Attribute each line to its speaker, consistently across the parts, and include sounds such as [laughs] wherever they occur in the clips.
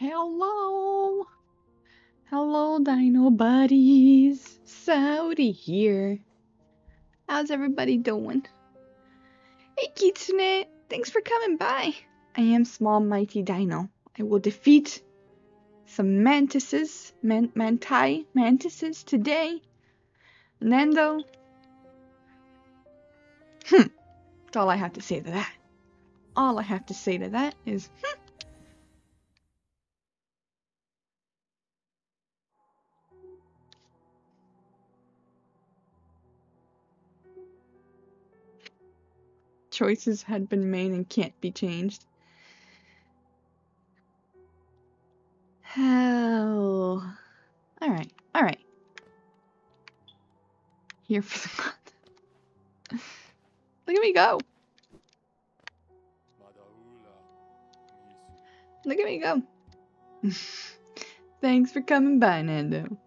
Speaker 1: Hello. Hello, Dino buddies. Sauri here. How's everybody doing? Hey, Kitsune. Thanks for coming by. I am Small Mighty Dino. I will defeat some mantises, man manti, mantises today. Nando. Hmm. That's all I have to say to that. All I have to say to that is, hmm. Choices had been made and can't be changed. Hell. Alright, alright. Here for the month. [laughs] Look at me go. Look at me go. [laughs] Thanks for coming by, Nando.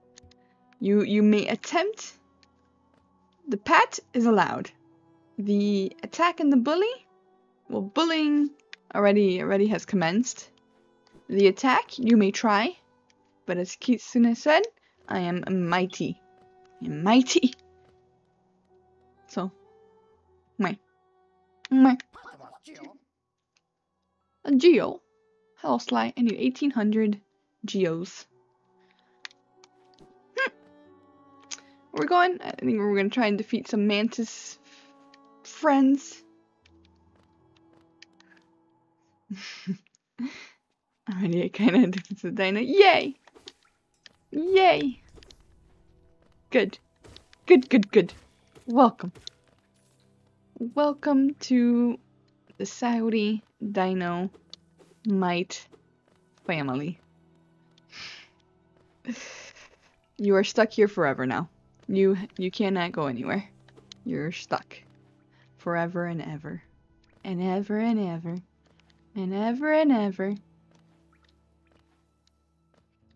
Speaker 1: You you may attempt. The pat is allowed. The attack and the bully? Well, bullying already already has commenced. The attack you may try, but as Kitsune said, I am mighty. I am mighty. So, my, my. A geo. Hello, Sly. I need 1800 geos. Hmm. We're going. I think we're gonna try and defeat some mantis friends. [laughs] I kind of defeated Dino. Yay! Yay! Good. Good, good, good. Welcome. Welcome to the Sauri Dino Might family. [sighs] You are stuck here forever now. You you cannot go anywhere. You're stuck. Forever and ever. And ever and ever. And ever and ever.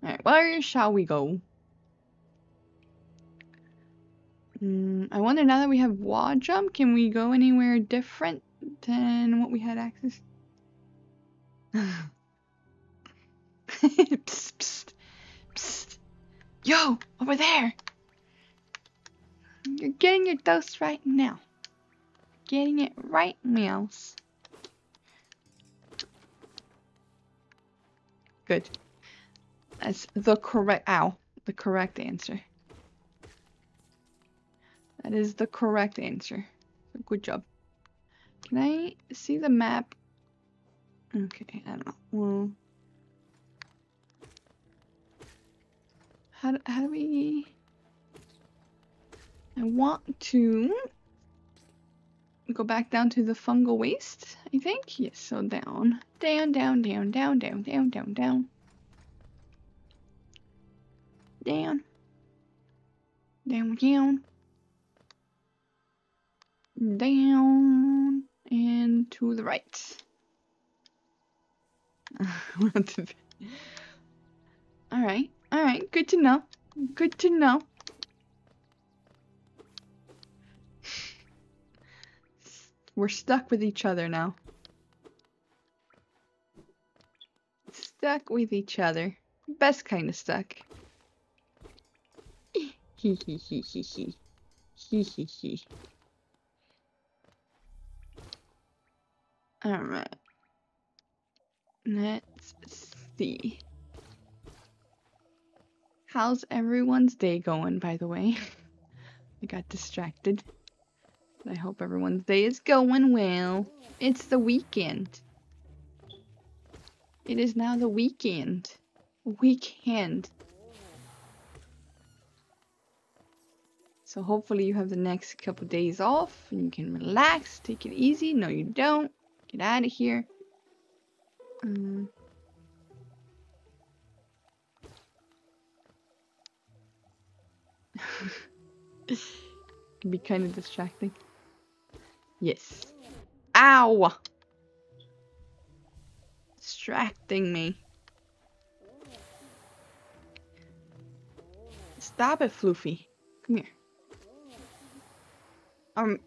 Speaker 1: Alright, where shall we go? Mm, I wonder now that we have wall jump, can we go anywhere different than what we had access? [laughs] psst, psst, psst. Yo, over there! You're getting your dose right now. Getting it right, meows. Good. That's the correct, ow, the correct answer. That is the correct answer. Good job. Can I see the map? Okay, I don't know. Well, how how do we? I want to go back down to the fungal waste, I think. Yes, so down. Down, down, down, down, down, down, down, down. Down. Down, down. Down. And to the right. [laughs] Alright, alright, good to know. Good to know. We're stuck with each other now. Stuck with each other. Best kind of stuck. Hee hee hee hee hee. Hee hee hee. Alright. Let's see. How's everyone's day going, by the way? [laughs] I got distracted. I hope everyone's day is going well. It's the weekend. It is now the weekend. Weekend. So hopefully you have the next couple days off and you can relax, take it easy. No, you don't. Get out of here. Um, [laughs] can be kind of distracting. Yes. Ow! Distracting me. Stop it, Floofy. Come here. Um,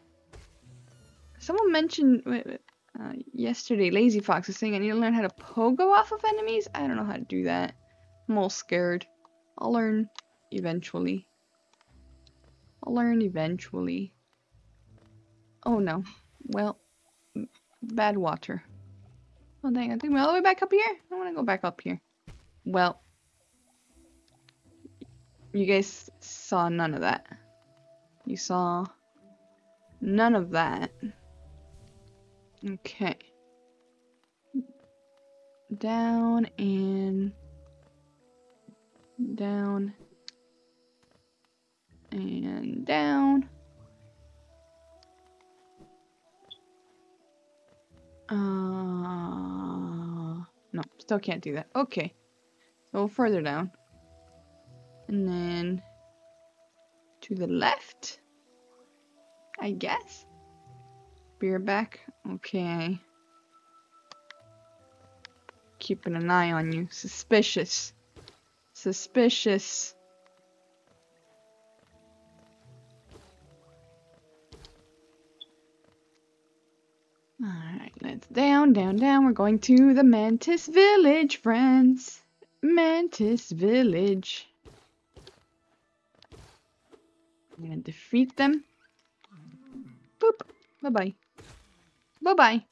Speaker 1: someone mentioned. Wait, wait. Uh, yesterday, Lazy Fox was saying I need to learn how to pogo off of enemies. I don't know how to do that. I'm all scared. I'll learn eventually. I'll learn eventually. Oh no. Well, bad water. Oh dang, I think we're all the way back up here? I want to go back up here. Well, you guys saw none of that. You saw none of that. Okay. Down and down and down. Uh, no, still can't do that. Okay. So further down. And then to the left, I guess. Beer back. Okay. Keeping an eye on you. Suspicious. Suspicious. Alright, down, down, down. We're going to the Mantis Village, friends. Mantis Village. I'm gonna defeat them. Boop. Bye-bye. Bye-bye.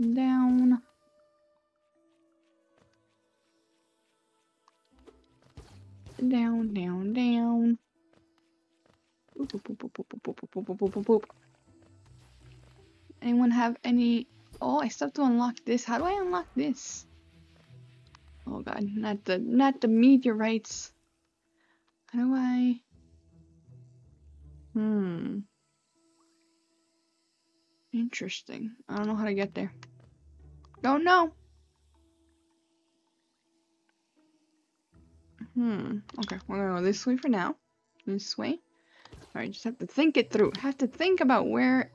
Speaker 1: Down. Down, down, down. Anyone have any... Oh, I still have to unlock this. How do I unlock this? Oh god, not the not the meteorites. How do I? Hmm. Interesting. I don't know how to get there. Don't know. Hmm. Okay, we're gonna go this way for now. This way. Alright, just have to think it through. I Have to think about where,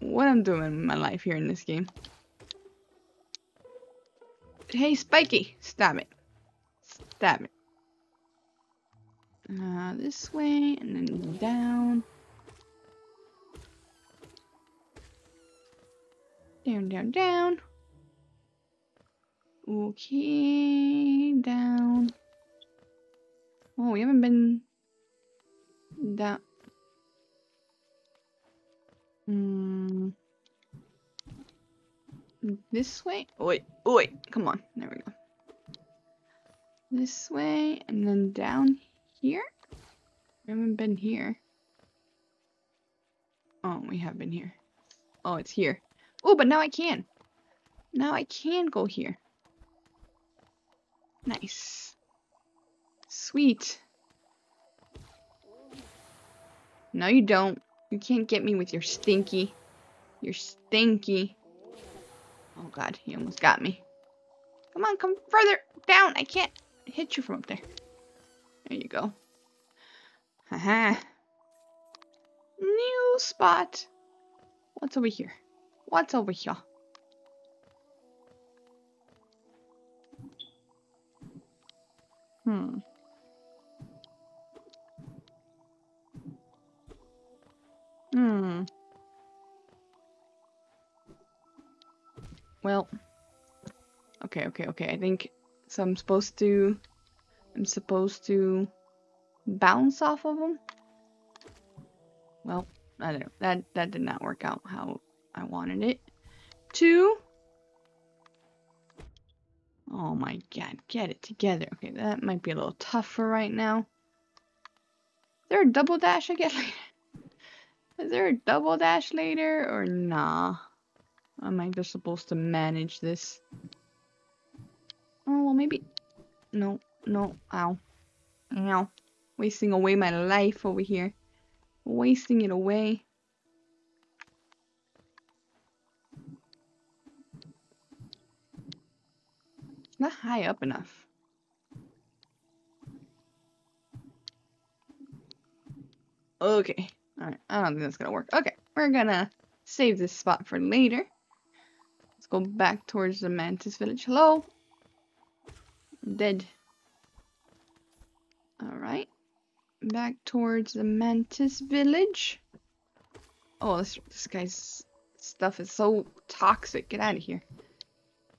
Speaker 1: what I'm doing in my life here in this game. Hey, Spiky! Stop it. Stop it. Uh, this way, and then down. Down, down, down. Okay, down. Oh, we haven't been down. Hmm. This way? Oi, wait. come on. There we go. This way, and then down here? We haven't been here. Oh, we have been here. Oh, it's here. Oh, but now I can. Now I can go here. Nice. Sweet. No, you don't. You can't get me with your stinky. Your stinky. Oh god, he almost got me. Come on, come further down. I can't hit you from up there. There you go. Haha. New spot. What's over here? What's over here? Hmm. Hmm. Well. Okay, okay, okay. I think so I'm supposed to I'm supposed to bounce off of them. Well, I don't know. That that did not work out how I wanted it to. Oh my god, get it together. Okay, that might be a little tougher right now. Is there a double dash I get later? Is there a double dash later or nah? Am I just supposed to manage this? Oh, well maybe... No, no, ow. Ow. Wasting away my life over here. Wasting it away. not high up enough. Okay. Alright, I don't think that's gonna work. Okay, we're gonna save this spot for later. Let's go back towards the Mantis village. Hello? dead. Alright. Back towards the Mantis village. Oh, this, this guy's stuff is so toxic. Get out of here.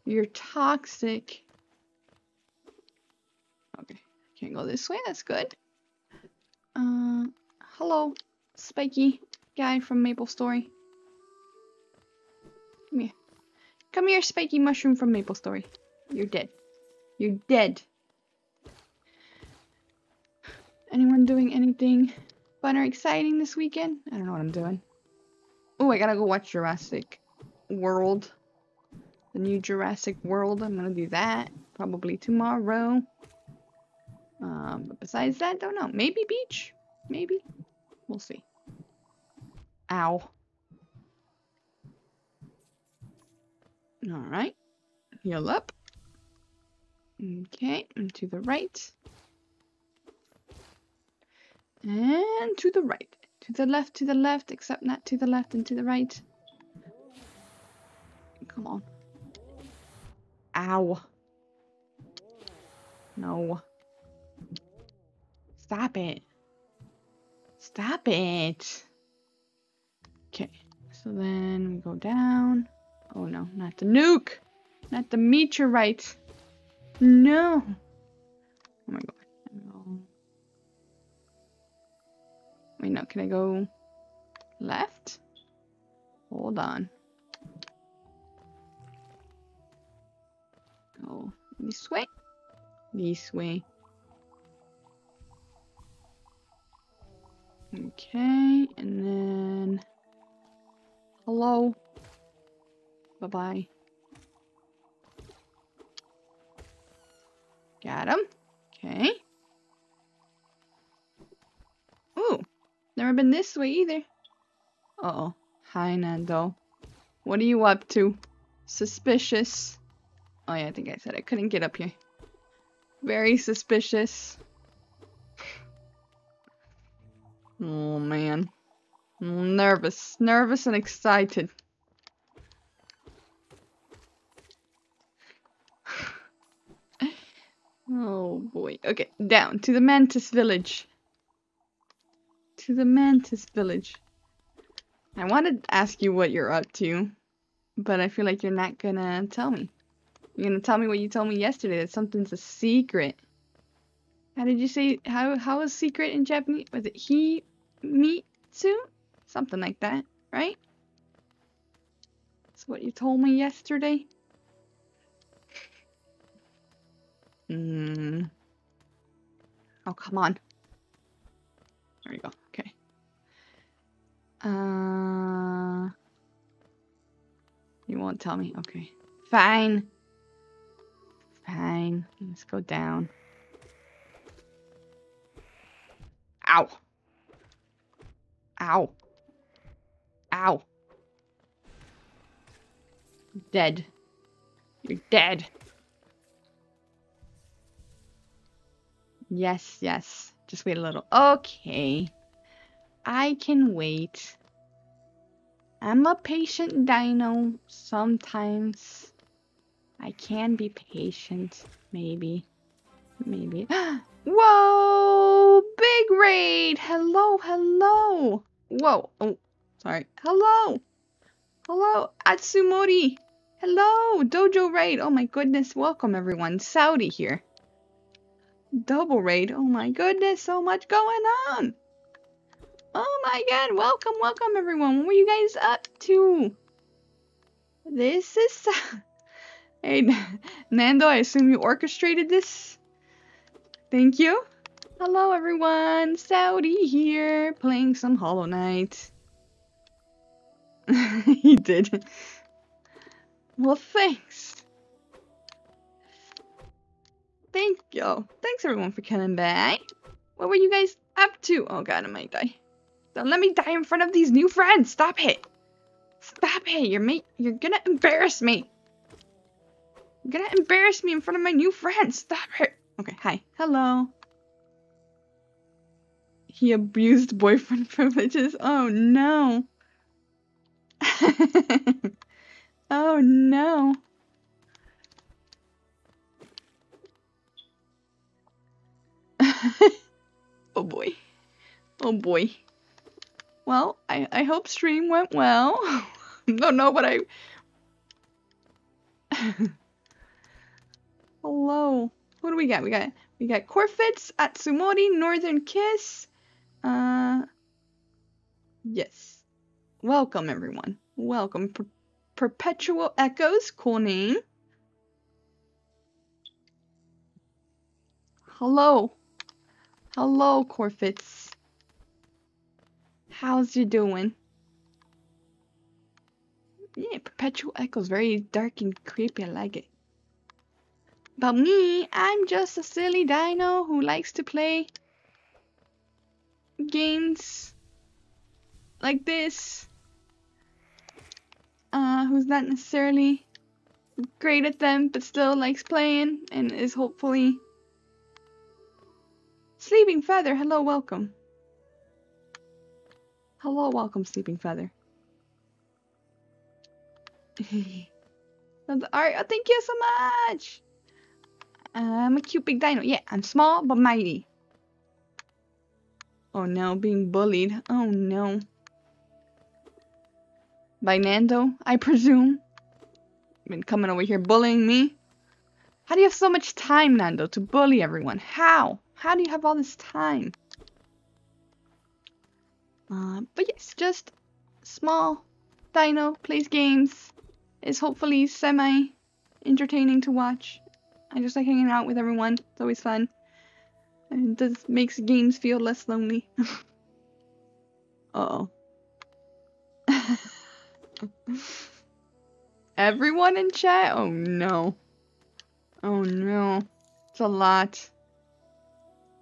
Speaker 1: You're toxic. Okay, can't go this way. That's good. Uh, hello, spiky guy from Maple Story. Come here. Come here, spiky mushroom from Maple Story. You're dead. You're dead. Anyone doing anything fun or exciting this weekend? I don't know what I'm doing. Oh, I gotta go watch Jurassic World. The new Jurassic World. I'm gonna do that probably tomorrow. Um, but besides that, don't know. Maybe beach. Maybe. We'll see. Ow. Alright. Heal up. Okay, and to the right. And to the right. To the left, to the left, except not to the left and to the right. Come on. Ow. No. Stop it. Stop it. Okay, so then we go down. Oh no, not the nuke! Not the meteorite! No! Oh my god. Wait, no, can I go left? Hold on. Go this way. This way. Okay, and then hello. Bye bye. Got him. Okay. Ooh, never been this way either. Uh oh. Hi, Nando. What are you up to? Suspicious. Oh yeah, I think I said I couldn't get up here. Very suspicious. Oh man. Nervous. Nervous and excited. [sighs] oh boy. Okay, down to the Mantis village. To the Mantis village. I wanted to ask you what you're up to, but I feel like you're not gonna tell me. You're gonna tell me what you told me yesterday, that something's a secret. How did you say, how, how is secret in Japanese? Was it he Mitsu? Something like that, right? That's what you told me yesterday. Hmm. Oh, come on. There you go. Okay. Uh. You won't tell me. Okay. Fine. Fine. Let's go down. Ow. Ow. Ow. Dead. You're dead. Yes, yes. Just wait a little. Okay. I can wait. I'm a patient dino. Sometimes I can be patient. Maybe. Maybe. [gasps] Whoa! Big raid! Hello, hello! Whoa. Oh, sorry. Hello! Hello, Atsumori! Hello, Dojo Raid! Oh my goodness, welcome everyone. Sauri here. Double raid. Oh my goodness, so much going on! Oh my god, welcome, welcome everyone. What were you guys up to? This is... [laughs] hey, [laughs] Nando, I assume you orchestrated this? Thank you. Hello everyone, Sauri here, playing some Hollow Knight. [laughs] he did. Well, thanks. Thank you. Thanks everyone for coming by. What were you guys up to? Oh god, I might die. Don't let me die in front of these new friends. Stop it. Stop it. You're me. You're gonna embarrass me. You're gonna embarrass me in front of my new friends. Stop it. Okay, hi. Hello. He abused boyfriend [laughs] privileges. Oh no. [laughs] oh no. [laughs] oh boy. Oh boy. Well, I, I hope stream went well. Don't know what I... Hello. Who do we got? We got we got Corfitz, Atsumori, Northern Kiss. Uh Yes. Welcome everyone. Welcome. Per Perpetual Echoes, cool name. Hello. Hello, Corfitz. How's you doing? Yeah, Perpetual Echoes, very dark and creepy. I like it. But me, I'm just a silly dino who likes to play games like this. Uh, who's not necessarily great at them, but still likes playing and is hopefully. Sleeping Feather, hello, welcome. Hello, welcome, Sleeping Feather. [laughs] Alright, oh, thank you so much! I'm a cute big dino. Yeah, I'm small but mighty. Oh no, being bullied. Oh no. By Nando, I presume. Been coming over here bullying me. How do you have so much time, Nando, to bully everyone? How? How do you have all this time? Uh, but yes, just small dino plays games. Is hopefully semi entertaining to watch. I just like hanging out with everyone. It's always fun. And it does makes games feel less lonely. [laughs] uh oh. [laughs] Everyone in chat? Oh no. Oh no. It's a lot.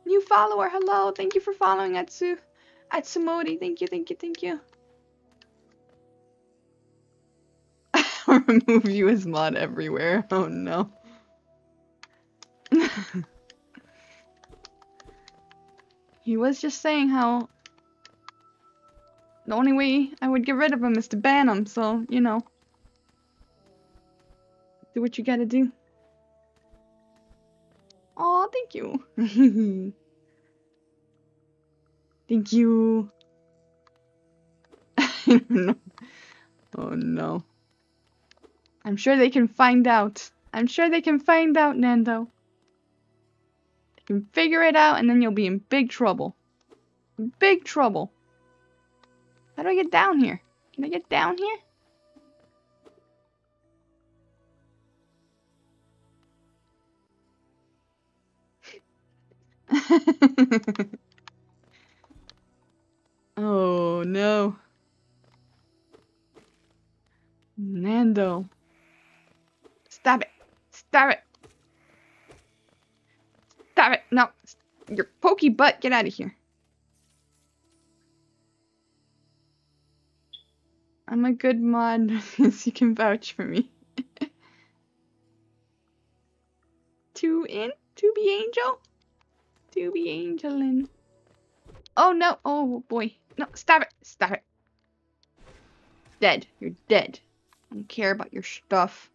Speaker 1: New follower, hello. Thank you for following Atsu Atsumori. Thank you, thank you, thank you. [laughs] Remove you as mod everywhere. Oh no. [laughs] he was just saying how the only way I would get rid of him is to ban him, so, you know. Do what you gotta do. Oh, thank you. [laughs] thank you. [laughs] oh no. I'm sure they can find out. I'm sure they can find out, Nando. Can figure it out and then you'll be in big trouble. Big trouble. How do I get down here? Can I get down here? [laughs] oh no. Nando. Stop it. Stop it. Stop it. No. Your pokey butt. Get out of here. I'm a good mod, because [laughs] you can vouch for me. [laughs] to in? To be angel? To be angelin. Oh no, oh boy. No, stop it, stop it. Dead, you're dead. I don't care about your stuff.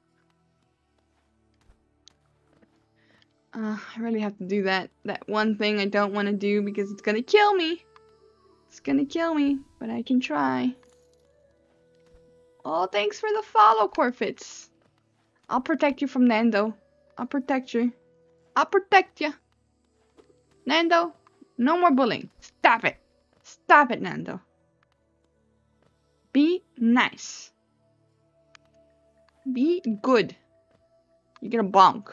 Speaker 1: Uh, I really have to do that, that one thing I don't want to do because it's gonna kill me. It's gonna kill me, but I can try. Oh, thanks for the follow, Corfitz. I'll protect you from Nando. I'll protect you. I'll protect you. Nando, no more bullying. Stop it. Stop it, Nando. Be nice. Be good. You're gonna bonk.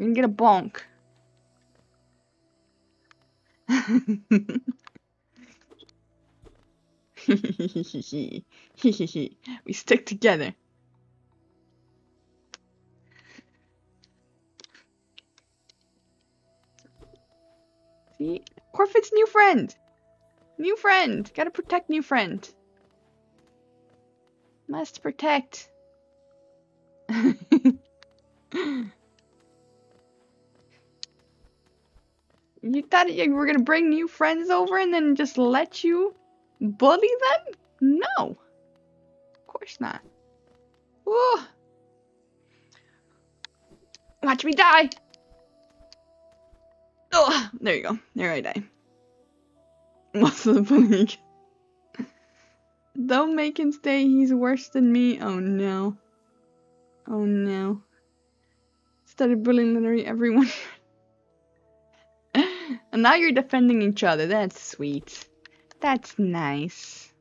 Speaker 1: You can get a bonk. [laughs] we stick together. See? Corfit's new friend! New friend! Gotta protect new friend. Must protect. [laughs] you thought you were gonna bring new friends over and then just let you bully them? No. Of course not. Whoa. Watch me die. Oh, there you go. There I die. [laughs] Of the. Don't make him stay. He's worse than me. Oh no. Oh no. Started bullying literally everyone. [laughs] and now you're defending each other. That's sweet. That's nice.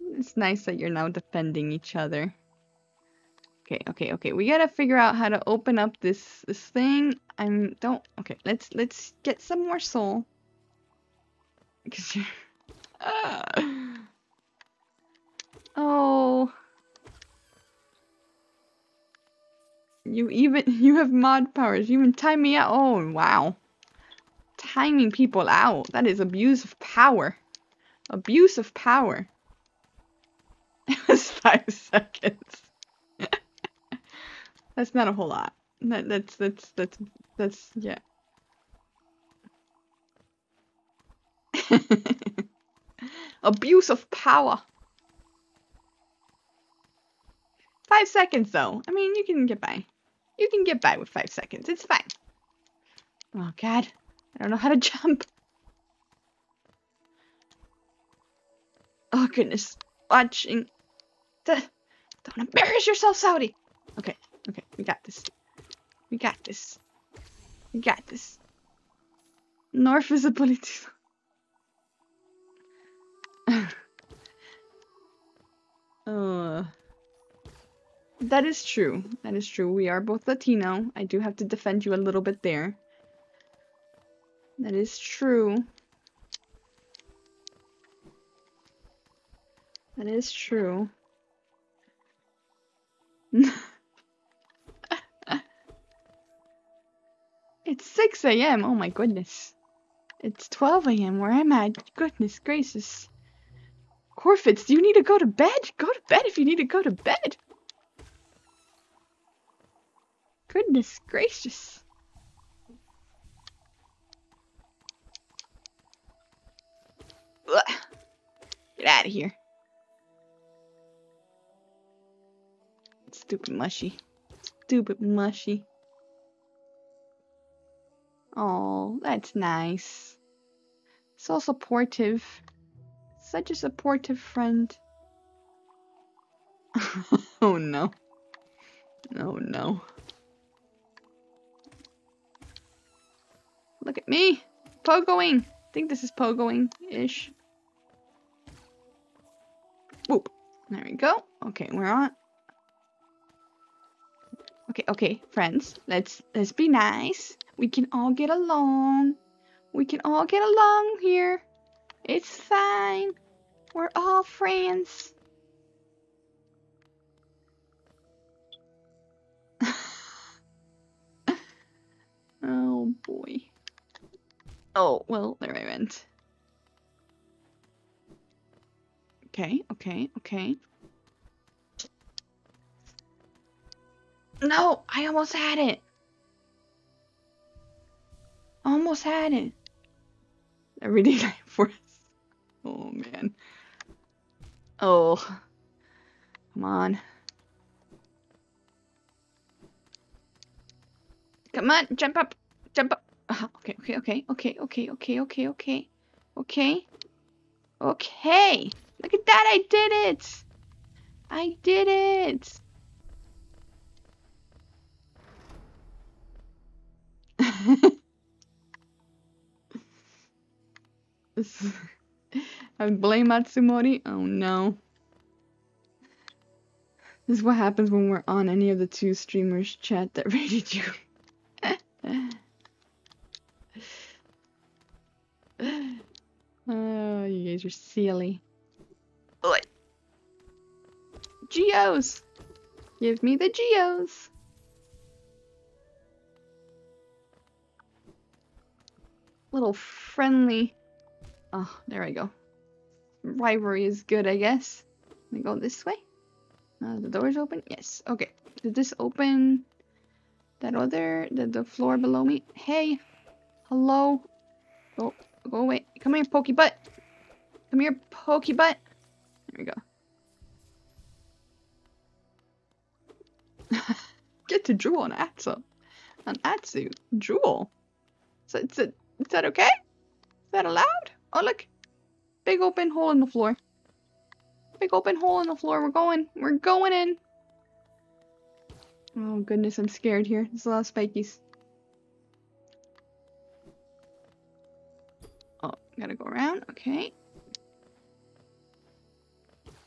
Speaker 1: It's nice that you're now defending each other. Okay, okay, okay. We gotta figure out how to open up this this thing. I'm don't okay, let's let's get some more soul. Because [laughs] you're Ah. Oh. You even [laughs] you have mod powers. You even time me out. Oh wow. Timing people out. That is abuse of power. Abuse of power. [laughs] It was five seconds. [laughs] that's not a whole lot. That, that's that's that's that's yeah. [laughs] Abuse of power. Five seconds though. I mean, you can get by. You can get by with five seconds. It's fine. Oh god. I don't know how to [laughs] jump. Oh goodness. Watching. Don't embarrass yourself, Sauri. Okay. Okay. We got this. We got this. We got this. North visibility. [laughs] uh, that is true. That is true. We are both Latino. I do have to defend you a little bit there. That is true. That is true. [laughs] it's 6 a.m. Oh my goodness. It's 12 a.m. where I'm at. Goodness gracious. Corfitz, do you need to go to bed? Go to bed if you need to go to bed. Goodness gracious. Ugh. Get out of here. Stupid mushy. Stupid mushy. Oh, that's nice. So supportive. Such a supportive friend. [laughs] oh no. Oh no. Look at me. Pogoing. I think this is pogoing-ish. Whoop. There we go. Okay, we're on. Okay, okay, friends. Let's let's be nice. We can all get along. We can all get along here. It's fine. We're all friends. [laughs] oh boy. Oh, well, there I went. Okay, okay, okay. No, I almost had it. Almost had it. [laughs] Everyday life force. Oh man. Oh. Come on. Come on, jump up. Jump up. Uh, okay, okay, okay, okay, okay, okay, okay, okay. Okay. Okay. Look at that, I did it. I did it. [laughs] I blame Matsumori? Oh no. This is what happens when we're on any of the two streamers chat that [laughs] rated you. [laughs] oh, you guys are silly. Geos! Give me the Geos! Little friendly Oh, there I go. Rivalry is good, I guess. Let me go this way. Uh, the door's open? Yes. Okay. Did this open that other, the, the floor below me? Hey. Hello. Go, go away. Come here, pokey butt. Come here, pokey butt. There we go. [laughs] Get to drool on Atsu. On Atsu. It, is that okay? Is that allowed? Oh, look. Big open hole in the floor. big open hole in the floor. We're going. We're going in. Oh goodness, I'm scared here. There's a lot of spikies. Oh, gotta go around. Okay.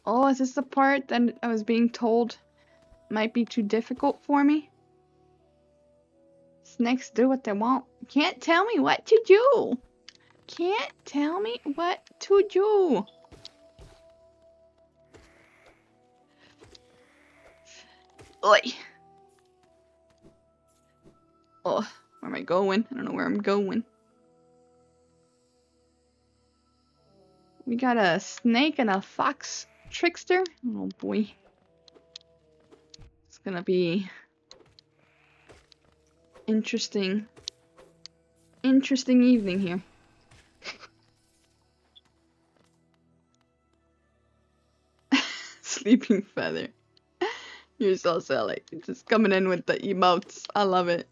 Speaker 1: Oh, is this the part that I was being told might be too difficult for me? Snakes do what they want. Can't tell me what to do. Can't tell me what to do. Oi. Oh, where am I going? I don't know where I'm going. We got a snake and a fox trickster. Oh boy. Gonna be interesting. Interesting evening here. [laughs] Sleeping feather. You're so silly. Just coming in with the emotes. I love it.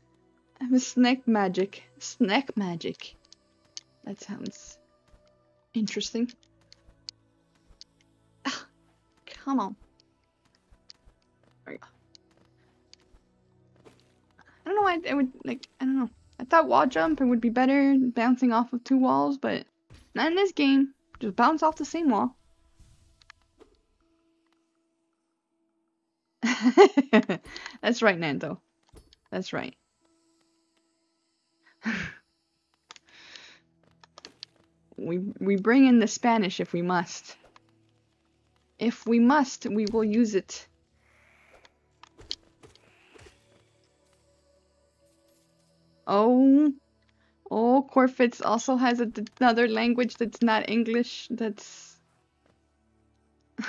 Speaker 1: I'm a snack magic. Snack magic. That sounds interesting. [sighs] Come on. Don't know why I would like. I don't know. I thought wall jump it would be better bouncing off of two walls, but not in this game. Just bounce off the same wall. [laughs] That's right, Nando. That's right. [laughs] we we bring in the Spanish if we must. If we must, we will use it. Oh, oh, Corfitz also has a, another language that's not English. That's. [laughs]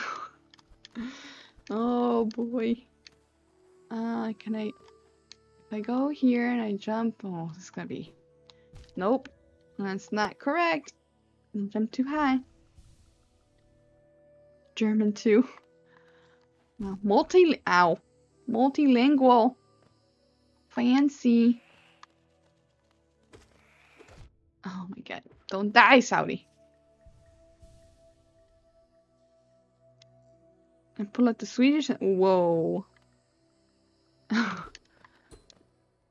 Speaker 1: oh boy. Uh, can I? If I go here and I jump, oh, this is gonna be. Nope, that's not correct. Jump too high. German too. multi. Ow. Multilingual. Fancy. Oh my god. Don't die, Sauri. And pull out the Swedish. Whoa. [laughs]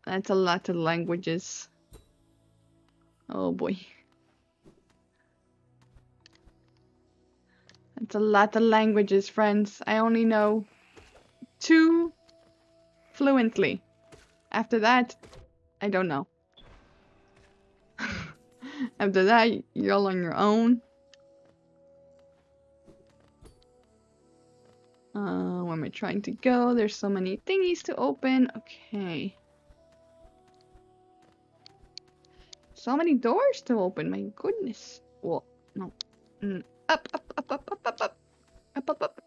Speaker 1: That's a lot of languages. Oh boy. That's a lot of languages, friends. I only know two fluently. After that, I don't know. After that, you're all on your own. Uh, where am I trying to go? There's so many thingies to open. Okay. So many doors to open, my goodness. Well, no. Mm. Up, up, up, up, up, up, up. Up, up, up.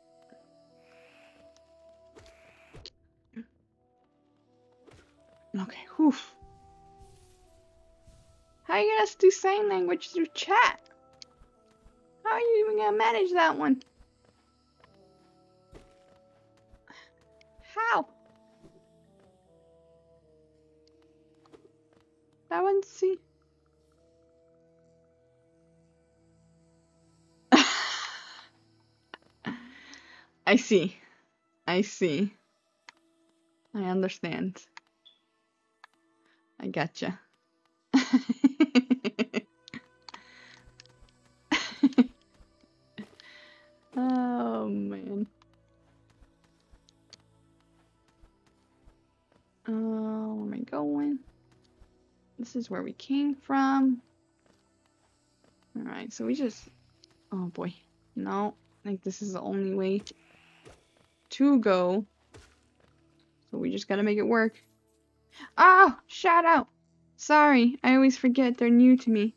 Speaker 1: Okay, whew. How are you gonna do sign language through chat? How are you even gonna manage that one? How? That one, see? [laughs] I see. I see. I understand. I gotcha. [laughs] oh man. Uh, where am I going? This is where we came from. Alright, so we just... Oh boy. No, I think this is the only way to go. So we just gotta make it work. Ah! Shout out! Sorry, I always forget they're new to me.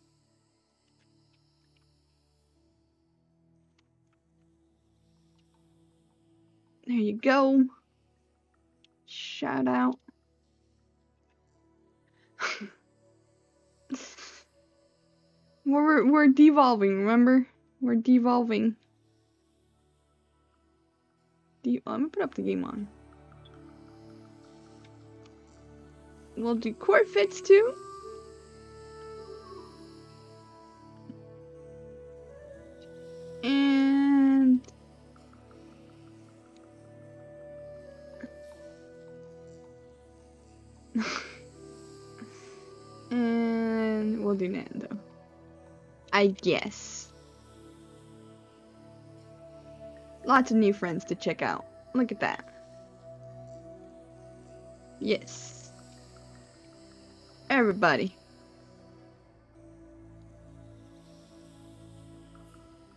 Speaker 1: There you go. Shout out. [laughs] we're we're devolving, remember? We're devolving. De oh, I'm gonna put up the game on. We'll do Corfitz too. We'll do I guess. Lots of new friends to check out. Look at that. Yes. Everybody.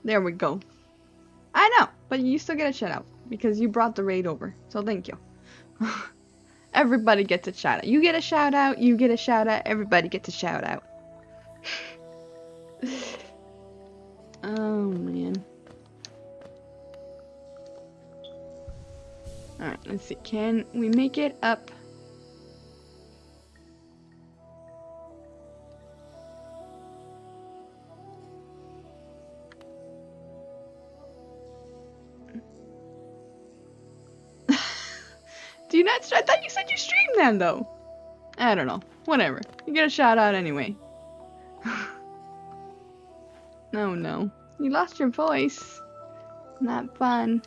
Speaker 1: There we go. I know, but you still get a shout out because you brought the raid over. So thank you. [laughs] everybody gets a shout out. You get a shout out, you get a shout out, everybody gets a shout out. Oh man. Alright, let's see. Can we make it up? [laughs] Do you not? I thought you said you streamed them though. I don't know. Whatever. You get a shout out anyway. Oh no. You lost your voice. Not fun.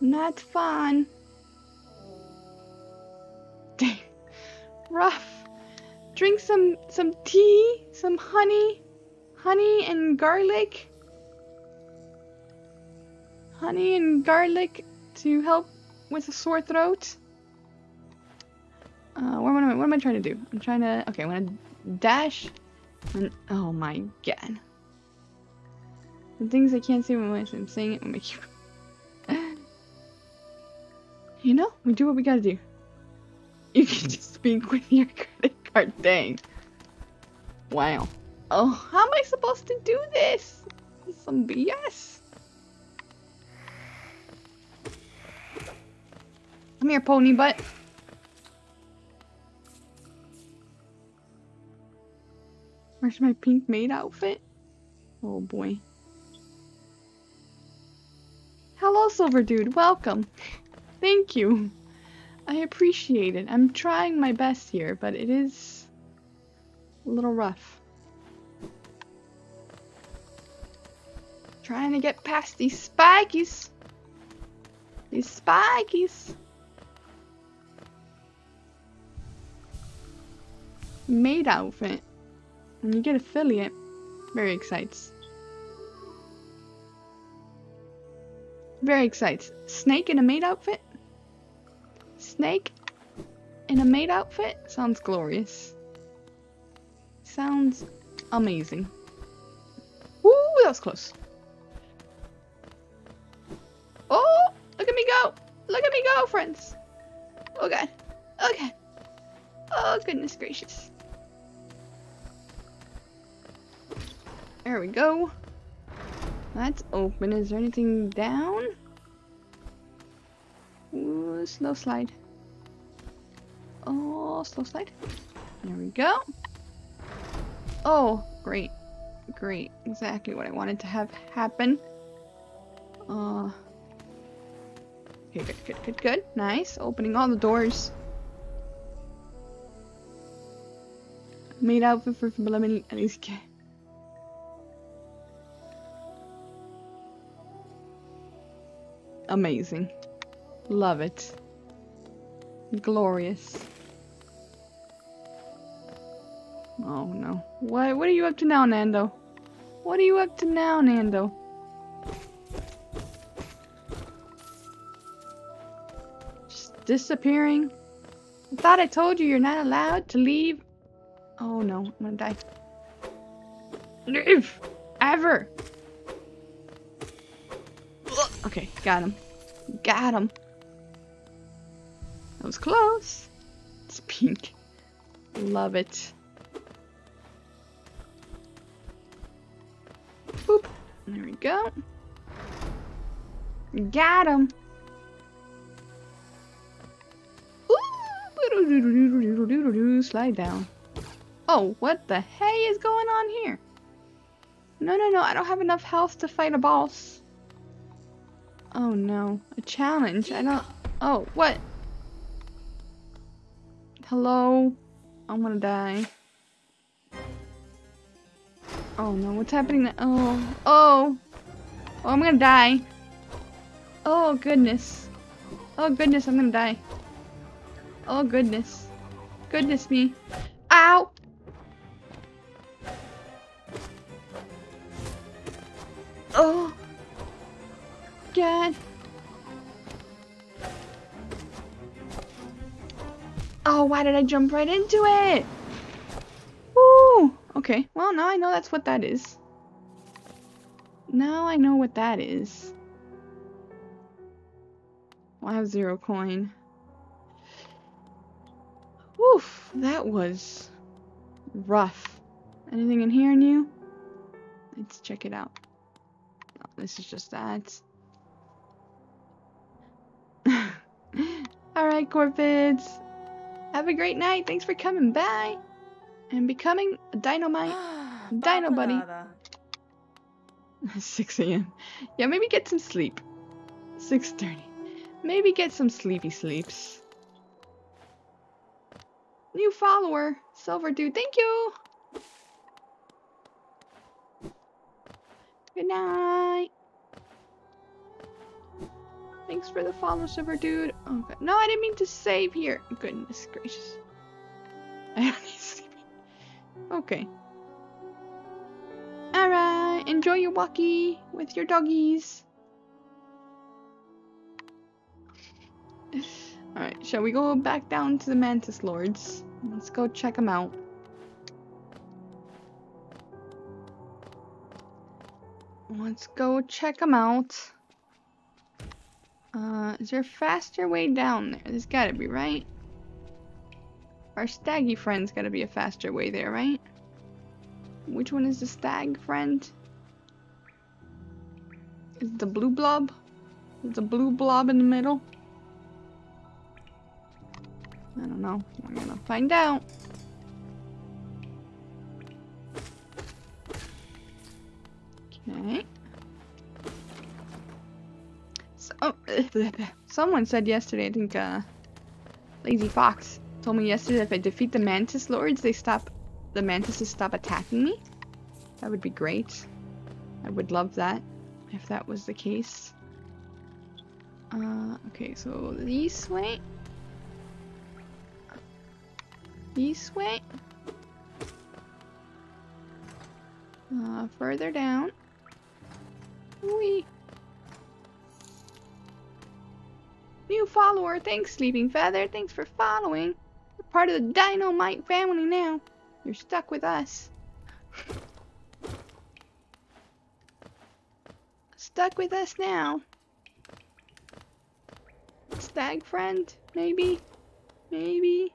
Speaker 1: Not fun. [laughs] Dang. Rough. Drink some some tea, some honey, honey and garlic. Honey and garlic to help with a sore throat. Uh, what am I? What am I trying to do? I'm trying to. Okay, I'm gonna dash. And, oh my god. The things I can't say when I'm saying it will make you. you know, we do what we gotta do. You can [laughs] just speak with your credit card. Dang. Wow. Oh, how am I supposed to do this? Some BS. Come here, pony butt. Where's my pink maid outfit? Oh boy. Hello, Silver Dude. Welcome. Thank you. I appreciate it. I'm trying my best here, but it is a little rough. Trying to get past these spikies. These spikies. Maid outfit. And you get affiliate. Very excites. Very excited. Snake in a maid outfit? Snake in a maid outfit? Sounds glorious. Sounds amazing. Woo, that was close. Oh, look at me go. Look at me go, friends. Oh god. Oh, okay. Oh goodness gracious. There we go. That's open. Is there anything down? Ooh, slow slide. Oh, slow slide. There we go. Oh, great. Great. Exactly what I wanted to have happen. Uh, okay, good, good, good, good. Nice. Opening all the doors. Made outfit for Preliminary at Amazing. Love it. Glorious. Oh no. What what are you up to now, Nando? What are you up to now, Nando? Just disappearing? I thought I told you you're not allowed to leave. Oh no, I'm gonna die. Leave! Ever! Okay, got him. Got him. That was close. It's pink. Love it. Boop. There we go. Got him. Slide down. Oh, what the hey is going on here? No, no, no, I don't have enough health to fight a boss. Oh no, a challenge. I don't. Oh, what? Hello? I'm gonna die. Oh no, what's happening now? Oh, oh! Oh, I'm gonna die. Oh goodness. Oh goodness, I'm gonna die. Oh goodness. Goodness me. Ow! Oh! God. Oh, why did I jump right into it? Woo! Okay, well now I know that's what that is. Now I know what that is. Well, I have zero coin. Oof, that was rough. Anything in here new? Let's check it out. Oh, this is just that. Alright, Corfitz. Have a great night. Thanks for coming by. And becoming a dynamite. [sighs] Dino buddy. [laughs] 6 a.m. Yeah, maybe get some sleep. 6.30. Maybe get some sleepy sleeps. New follower. Silver dude. Thank you. Good night. Thanks for the follow, Silver Dude. Okay. No, I didn't mean to save here. Goodness gracious. I don't need sleeping. Okay. Alright, enjoy your walkie with your doggies. Alright, shall we go back down to the Mantis Lords? Let's go check them out. Let's go check them out. Uh, is there a faster way down there? There's gotta be, right? Our staggy friend's gotta be a faster way there, right? Which one is the stag friend? Is the blue blob? Is the blue blob in the middle? I don't know. We're gonna find out. Okay. Oh, [laughs] someone said yesterday, I think, uh, Lazy Fox told me yesterday if I defeat the Mantis Lords, they stop, the Mantises stop attacking me. That would be great. I would love that, if that was the case. Uh, okay, so this way. This way. Uh, further down. Wee. New follower. Thanks, Sleeping Feather. Thanks for following. You're part of the Dynamite family now. You're stuck with us. stuck with us now. Stag friend, maybe? Maybe?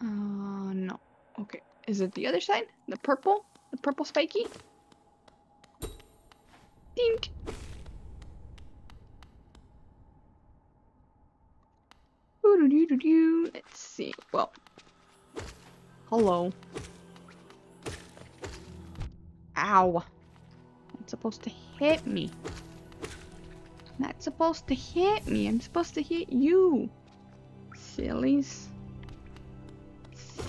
Speaker 1: Uh, no. Okay. Is it the other side? The purple? The purple spiky? Dink! Let's see. Well. Hello. Ow. Not supposed to hit me. Not supposed to hit me. I'm supposed to hit you. Sillies.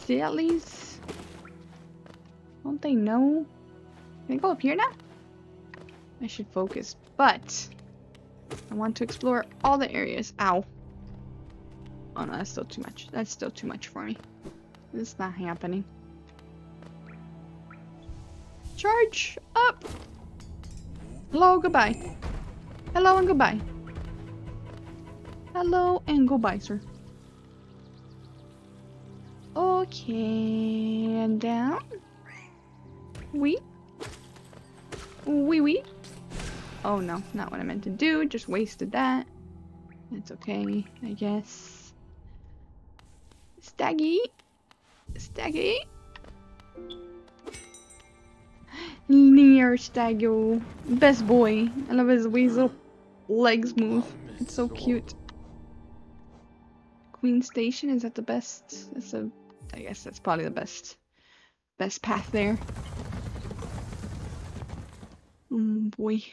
Speaker 1: Sillies. Don't they know? Can I go up here now? I should focus, but I want to explore all the areas. Ow. Oh no, that's still too much. That's still too much for me. This is not happening. Charge up! Hello, goodbye. Hello and goodbye. Hello and goodbye, sir. Okay, and down. We. Wee wee. Oh no, not what I meant to do. Just wasted that. It's okay, I guess. Staggy. Staggy. Near Staggo. Best boy. I love his weasel legs move. It's so cute. Queen Station, is that the best? That's a I guess that's probably the best best path there. Oh boy.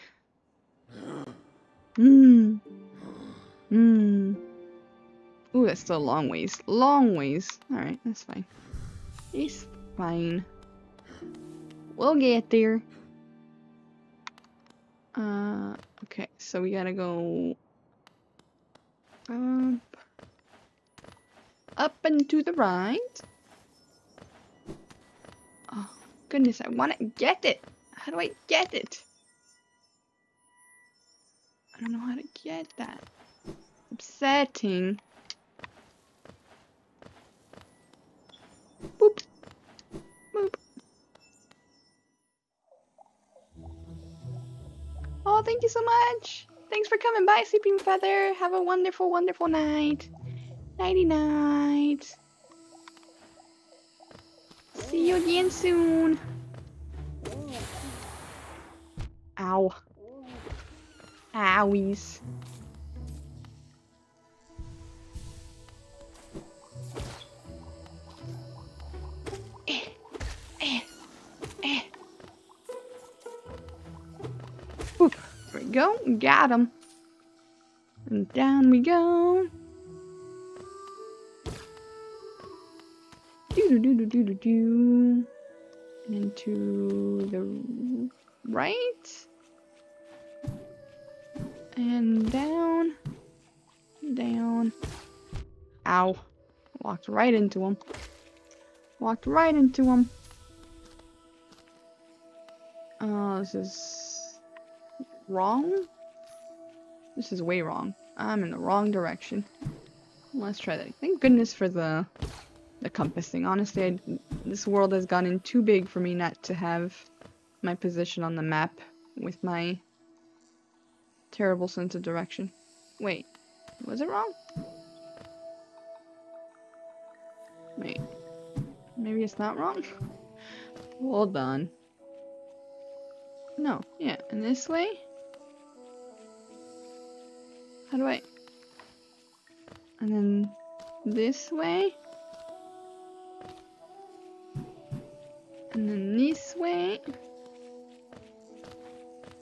Speaker 1: Mmm. [gasps] Mmm. Ooh, that's still a long ways. Long ways. Alright, that's fine. It's fine. We'll get there. Uh, okay, so we gotta go up, up and to the right. Oh, goodness, I want to get it. How do I get it? I don't know how to get that. Upsetting. Oh, thank you so much. Thanks for coming by, Sleeping Feather. Have a wonderful, wonderful night. Nighty night. See you again soon. Ow. Owies. We go. Got him. And down we go. Do do do do do do do. The right. And down. Down. Ow. Walked right into him. Walked right into him. Oh, this is wrong. This is way wrong. I'm in the wrong direction. Let's try that. Thank goodness for the the compass thing. Honestly, I, this world has gotten too big for me not to have my position on the map with my terrible sense of direction. Wait, was it wrong? Wait, maybe it's not wrong? [laughs] Hold on. No, yeah, and this way? How do I... And then this way? And then this way?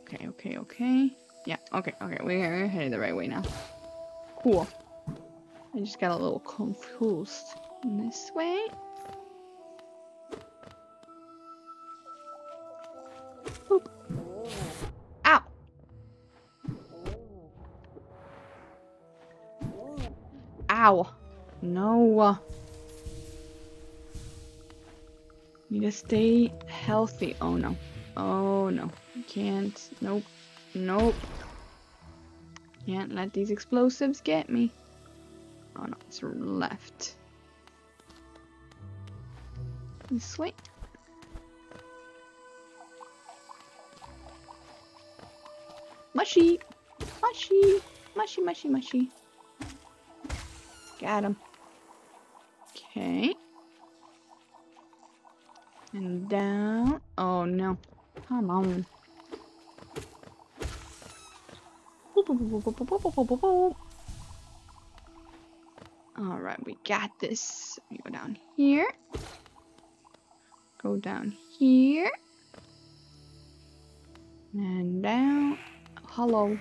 Speaker 1: Okay, okay, okay. Yeah, okay, okay, we're headed the right way now. Cool. I just got a little confused. This way? Ow! No. Need to stay healthy. Oh no. Oh no. Can't. Nope. Nope. Can't let these explosives get me. Oh no, it's left. This way. Mushy! Mushy! Mushy, mushy, mushy. Got him. Okay. And down. Oh no. Come on. Alright, we got this. We go down here. Go down here. And down. Hello.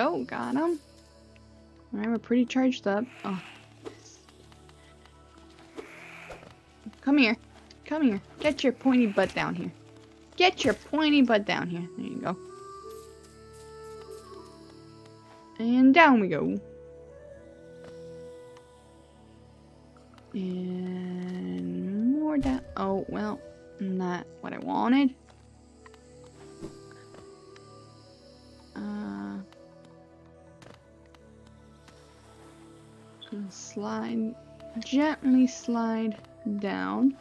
Speaker 1: Go, got him. Alright, we're pretty charged up. Oh. Come here. Come here. Get your pointy butt down here. Get your pointy butt down here. There you go. And down we go. And more down. Oh, well, not what I wanted. Slide, gently slide down.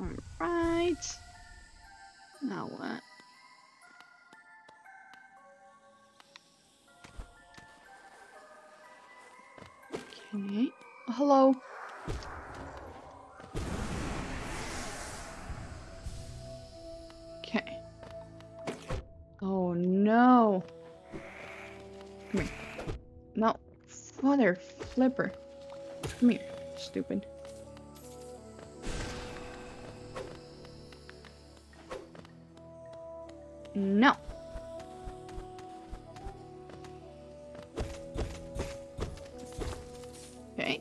Speaker 1: Alright. Now what? Okay. Hello. Mother flipper. Come here, stupid. No. Okay,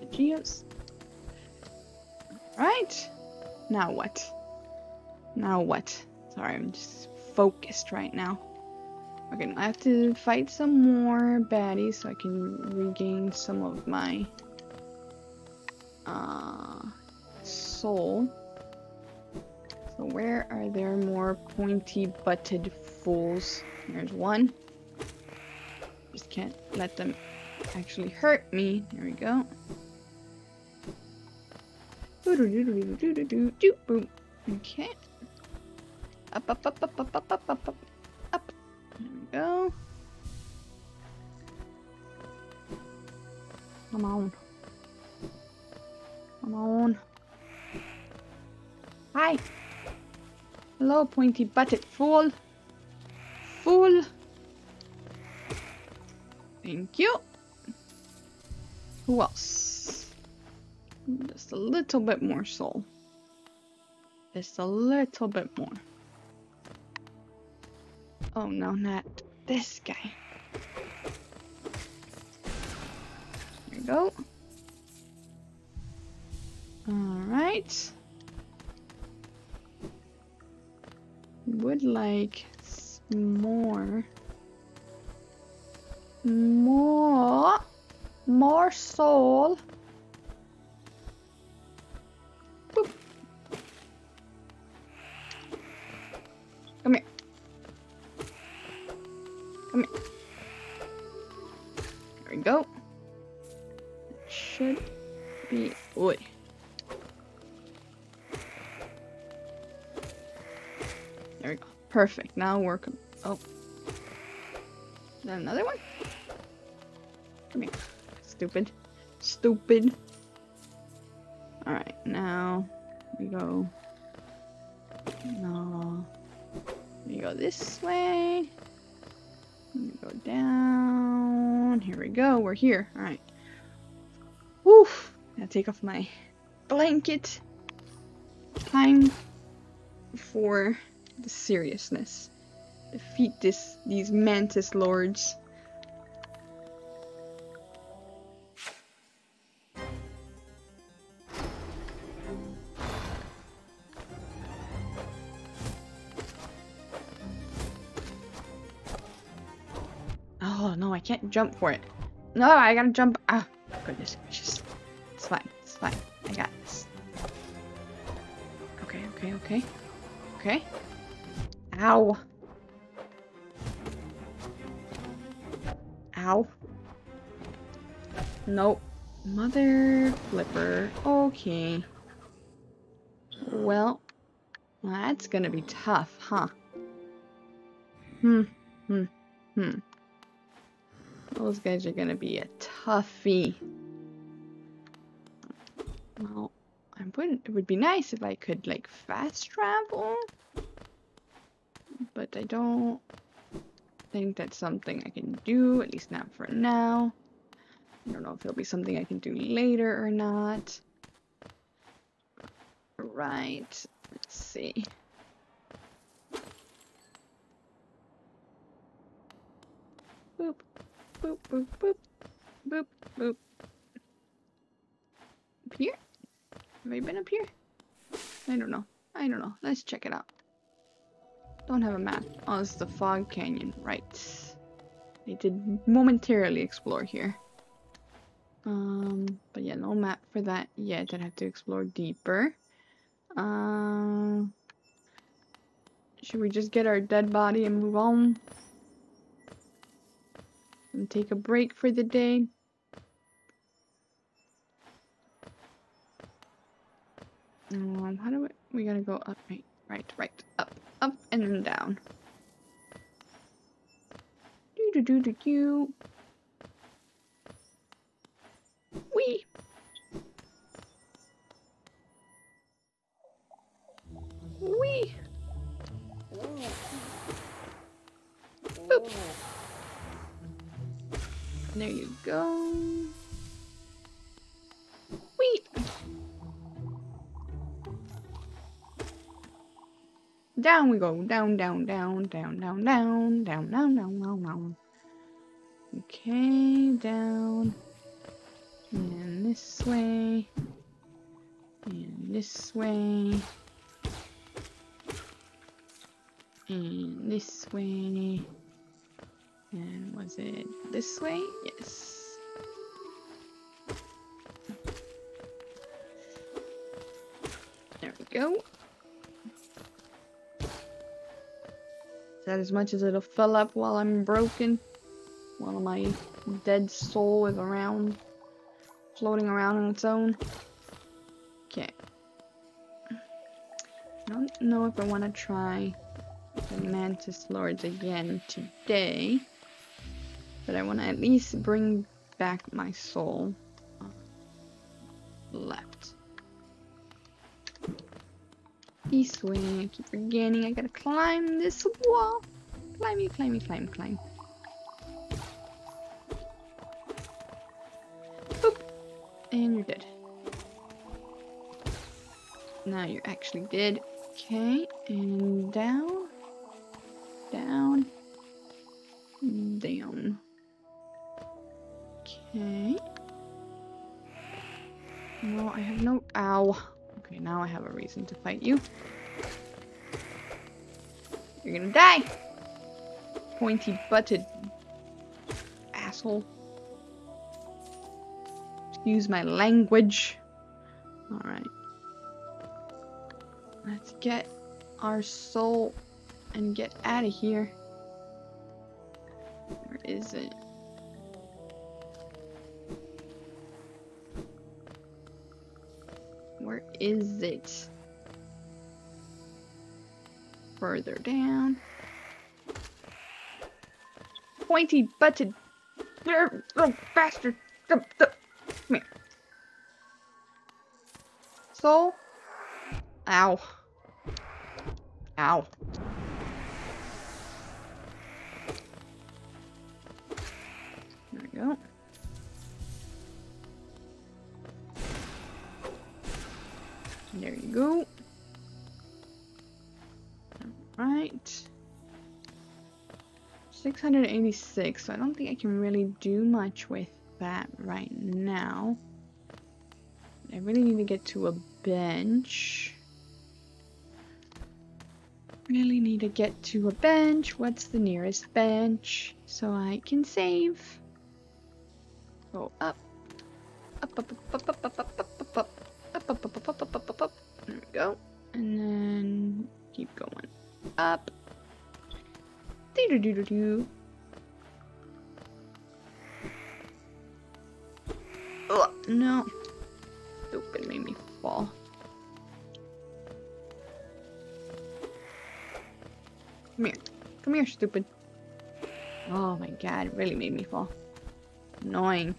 Speaker 1: the geos. Right. Now what? Now what? Sorry, I'm just focused right now. Okay, I have to fight some more baddies so I can regain some of my uh, soul. So where are there more pointy-butted fools? There's one. Just can't let them actually hurt me. There we go. Okay. Up, up, up, up, up, up, up, up, up. Go. Come on. Come on. Hi. Hello, pointy butted fool. Fool. Thank you. Who else? Just a little bit more soul. Just a little bit more. Oh no, not this guy. There we go. Alright. Would like more. More. More soul. Perfect. Now we're. Oh. Is that another one? Come here. Stupid. Stupid. Alright, now we go. No. We go this way. We go down. Here we go. We're here. Alright. Woof. Gotta take off my blanket. Time for the seriousness. Defeat this these mantis lords. Oh no, I can't jump for it. No, I gotta jump. Ah, goodness gracious. It's fine. It's fine. I got this. Okay, okay, okay. Okay. Ow. Ow. Nope. Mother flipper. Okay. Well, that's gonna be tough, huh? Hmm. Hmm. Hmm. Those guys are gonna be a toughie. Well, I would it would be nice if I could like fast travel. I don't think that's something I can do, at least not for now. I don't know if it'll be something I can do later or not. Right, let's see. Boop, boop, boop, boop, boop, boop. Up here? Have I been up here? I don't know. I don't know. Let's check it out. Don't have a map. Oh, is the Fog Canyon. Right. I did momentarily explore here. Um, but yeah, no map for that yet. I'd have to explore deeper. Um, should we just get our dead body and move on? And take a break for the day? Um, how do we, we gotta go up, right, right, right, up, up, and then down. Do do do do do. Wee. Wee. Boop. There you go. Down we go. Down, down, down, down, down, down, down, down, down, down, down. Okay, down. And this way. And this way. And this way. And was it this way? Yes. There we go. That as much as it'll fill up while I'm broken? While my dead soul is around, floating around on its own? Okay. I don't know if I want to try the Mantis Lords again today. But I want to at least bring back my soul. Uh, left. This way. I keep forgetting I gotta climb this wall. Climb, climby, climb, climb. Boop. And you're dead. Now you're actually dead. Okay, and down. Down. Down. Okay. No, I have no- ow. Okay, now I have a reason to fight you. You're gonna die! Pointy-butted asshole. Excuse my language. Alright. Let's get our soul and get out of here. Where is it? Is it? Further down. Pointy butted little bastard. Come here. Soul? Ow. Ow. There you go. Alright. 686, so I don't think I can really do much with that right now. I really need to get to a bench. Really need to get to a bench. What's the nearest bench? So I can save. Go up. Up, up, up, up, up, up, up, up, up up, up, up, up, up, up, up, up. There we go. And then keep going up. Do no. Stupid made me fall. Come here. Come here, stupid. Oh my god, it really made me fall. Annoying.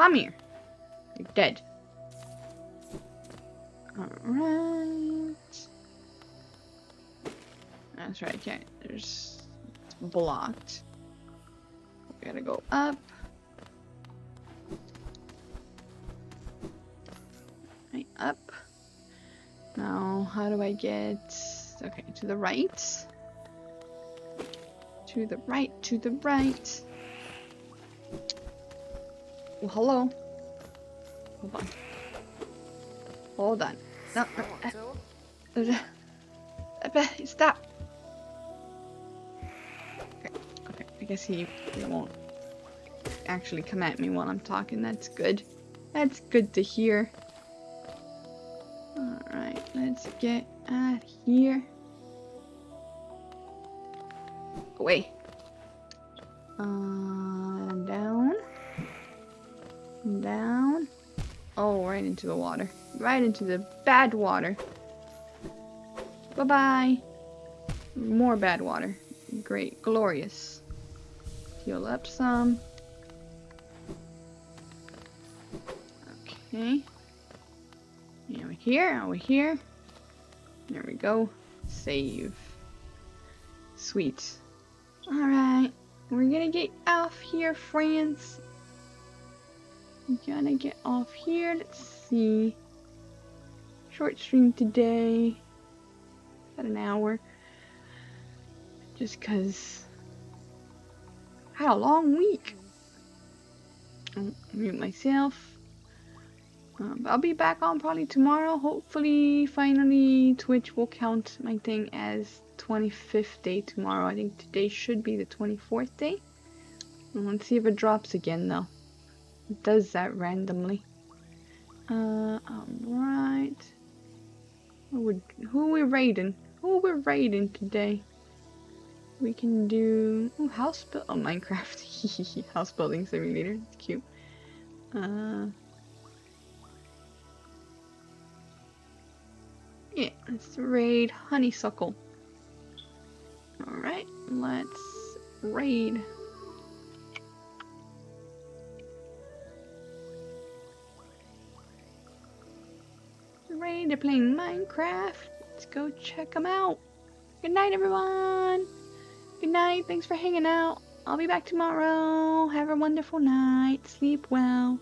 Speaker 1: Come here. You're dead. Alright. That's right, can't. There's. It's blocked. We gotta go up. Right, up. Now, how do I get. Okay, to the right. To the right, to the right. Well, hello. Hold on. Hold on. No, no, uh, uh, stop. Okay, okay. I guess he, he won't actually come at me while I'm talking. That's good. That's good to hear. Alright, let's get out here. Away. Uh, Oh, right into the water. Right into the bad water. Bye-bye. More bad water. Great. Glorious. Heal up some. Okay. And over here, over here. There we go. Save. Sweet. Alright. We're gonna get off here, friends. Gonna get off here. Let's see. Short stream today. About an hour. Just cause I had a long week. I'll mute myself. Um, I'll be back on probably tomorrow. Hopefully, finally, Twitch will count my thing as 25th day tomorrow. I think today should be the 24th day. Let's see if it drops again, though. Does that randomly. Uh, alright. Who, who are we raiding? Who are we raiding today? We can do ooh, house build oh Minecraft [laughs] house building simulator. It's cute. Uh, yeah, let's raid honeysuckle. All right, let's raid. They're playing Minecraft. Let's go check them out. Good night, everyone. Good night. Thanks for hanging out. I'll be back tomorrow. Have a wonderful night. Sleep well.